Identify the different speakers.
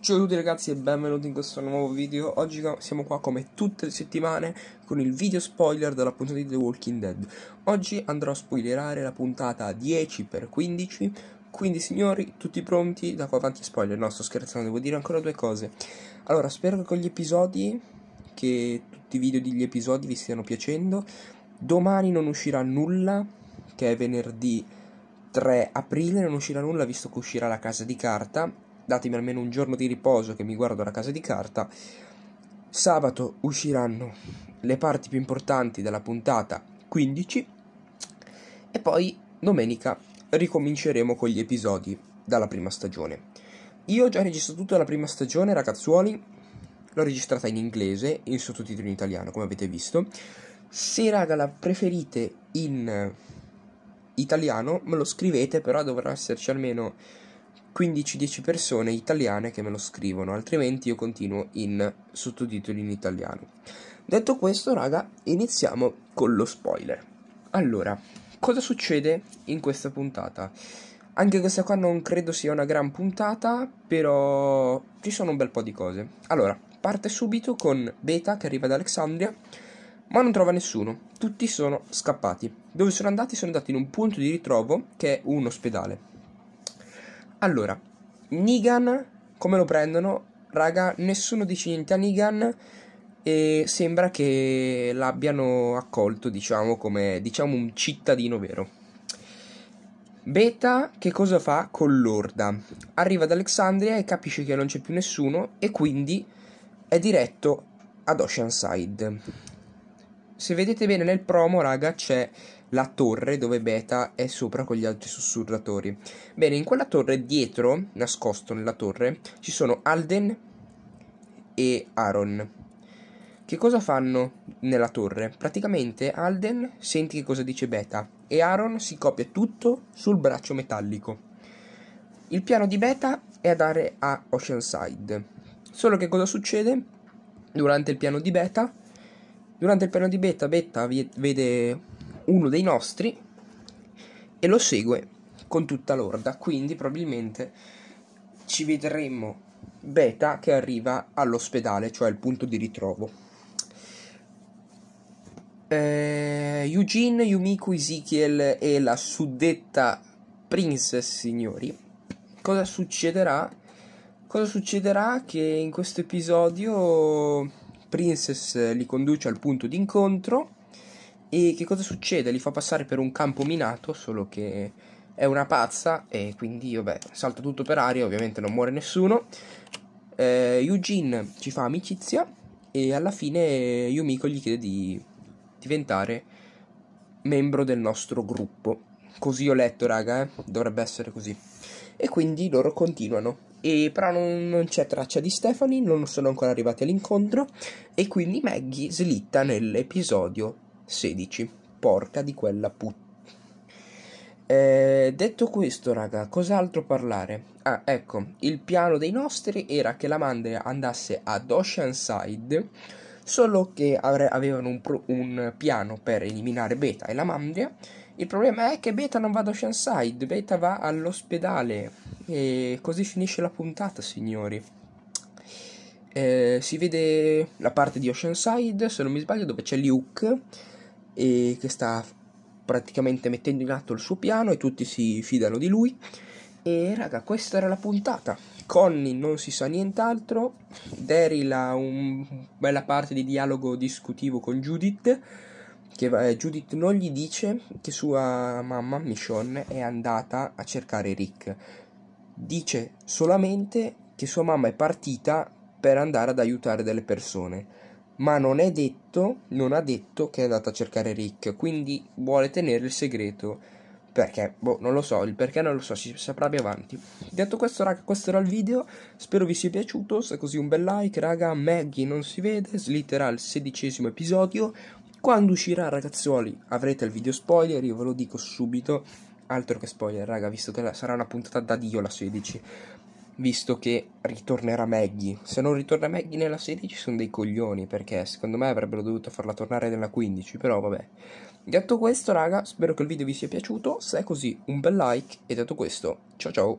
Speaker 1: Ciao a tutti ragazzi e benvenuti in questo nuovo video. Oggi siamo qua come tutte le settimane con il video spoiler della puntata di The Walking Dead. Oggi andrò a spoilerare la puntata 10x15 Quindi signori, tutti pronti? Da qua avanti spoiler, no sto scherzando, devo dire ancora due cose. Allora, spero che con gli episodi, che tutti i video degli episodi vi stiano piacendo. Domani non uscirà nulla, che è venerdì 3 aprile Non uscirà nulla visto che uscirà la casa di carta datemi almeno un giorno di riposo che mi guardo la casa di carta. Sabato usciranno le parti più importanti della puntata 15 e poi domenica ricominceremo con gli episodi dalla prima stagione. Io ho già registrato tutta la prima stagione, ragazzuoli, l'ho registrata in inglese, in sottotitoli in italiano, come avete visto. Se raga la preferite in italiano, me lo scrivete, però dovrà esserci almeno 15-10 persone italiane che me lo scrivono, altrimenti io continuo in sottotitoli in italiano. Detto questo, raga, iniziamo con lo spoiler. Allora, cosa succede in questa puntata? Anche questa qua non credo sia una gran puntata, però ci sono un bel po' di cose. Allora, parte subito con Beta che arriva da Alexandria, ma non trova nessuno. Tutti sono scappati. Dove sono andati? Sono andati in un punto di ritrovo che è un ospedale. Allora, Negan, come lo prendono? Raga, nessuno dice niente a Negan e sembra che l'abbiano accolto, diciamo, come diciamo un cittadino vero. Beta che cosa fa con l'orda? Arriva ad Alexandria e capisce che non c'è più nessuno e quindi è diretto ad Oceanside. Se vedete bene nel promo, raga, c'è la torre dove Beta è sopra con gli altri sussurratori. Bene, in quella torre dietro, nascosto nella torre, ci sono Alden e Aaron. Che cosa fanno nella torre? Praticamente Alden senti che cosa dice Beta e Aaron si copia tutto sul braccio metallico. Il piano di Beta è andare a Oceanside. Solo che cosa succede? Durante il piano di Beta, durante il piano di Beta, Beta vede uno dei nostri e lo segue con tutta l'orda. Quindi probabilmente ci vedremo Beta che arriva all'ospedale, cioè al punto di ritrovo. Eh, Eugene, Yumiko, Ezekiel e la suddetta Princess, signori. Cosa succederà? Cosa succederà? Che in questo episodio Princess li conduce al punto di incontro e che cosa succede? Li fa passare per un campo minato, solo che è una pazza e quindi vabbè, salta tutto per aria, ovviamente non muore nessuno. Eh, Eugene ci fa amicizia e alla fine Yumiko gli chiede di diventare membro del nostro gruppo. Così ho letto, raga, eh? dovrebbe essere così. E quindi loro continuano. E però non, non, c'è traccia di Stephanie, non sono ancora arrivati all'incontro. E quindi Maggie slitta nell'episodio 16. Porca di quella puttana. Eh, detto questo, raga, cos'altro parlare? Ah, ecco, il piano dei nostri era che la Mandria andasse ad Oceanside, solo che avevano un, pro- un, piano per eliminare Beta e la Mandria. Il problema è che Beta non va ad Oceanside, Beta va all'ospedale. E così finisce la puntata, signori. Eh, si vede la parte di Oceanside, se non mi sbaglio, dove c'è Luke e che sta praticamente mettendo in atto il suo piano e tutti si fidano di lui. E raga, questa era la puntata. Connie non si sa nient'altro. Daryl ha una bella parte di dialogo discutivo con Judith. Che eh, Judith non gli dice che sua mamma, Michonne, è andata a cercare Rick. Dice solamente che sua mamma è partita per andare ad aiutare delle persone ma non è detto, non ha detto che è andata a cercare Rick, quindi vuole tenere il segreto. Perché? Boh, non lo so, il perché non lo so, si saprà più avanti. Detto questo, raga, questo era il video. Spero vi sia piaciuto. Se così un bel like, raga. Maggie non si vede, slitterà il sedicesimo episodio. Quando uscirà, ragazzuoli, avrete il video spoiler. Io ve lo dico subito. Altro che spoiler, raga, visto che sarà una puntata da Dio la 16 visto che ritornerà Maggie. Se non ritorna Maggie nella 16 sono dei coglioni, perché secondo me avrebbero dovuto farla tornare nella 15, però vabbè. Detto questo, raga, spero che il video vi sia piaciuto. Se è così, un bel like. E detto questo, ciao ciao.